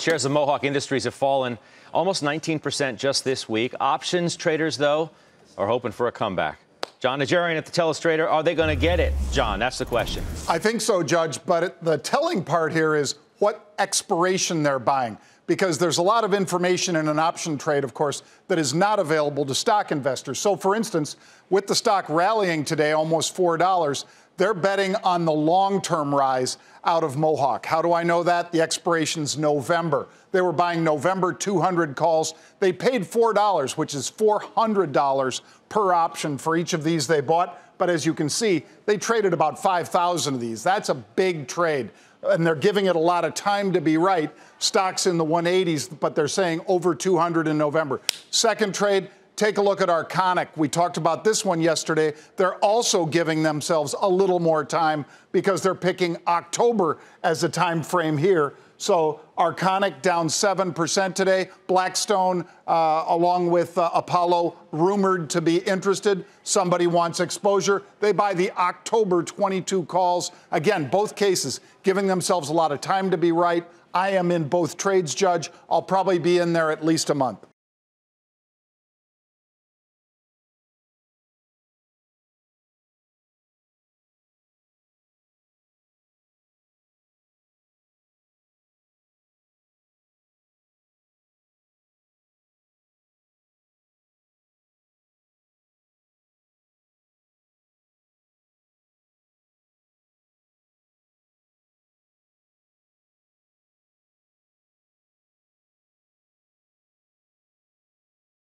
Shares of Mohawk Industries have fallen almost 19% just this week. Options traders, though, are hoping for a comeback. Jon Najarian at the Telestrator, are they going to get it? Jon, that's the question. I think so, Judge. But the telling part here is what expiration they're buying. Because there's a lot of information in an option trade, of course, that is not available to stock investors. So, for instance, with the stock rallying today almost $4, they're betting on the long term rise out of Mohawk. How do I know that? The expiration's November. They were buying November 200 calls. They paid $4, which is $400 per option for each of these they bought. But as you can see, they traded about 5,000 of these. That's a big trade and they're giving it a lot of time to be right. Stocks in the 180s, but they're saying over 200 in November. Second trade, take a look at Arconic. We talked about this one yesterday. They're also giving themselves a little more time because they're picking October as a time frame here. So Arconic down 7% today. Blackstone, uh, along with uh, Apollo, rumored to be interested. Somebody wants exposure. They buy the October 22 calls. Again, both cases giving themselves a lot of time to be right. I am in both trades, Judge. I'll probably be in there at least a month.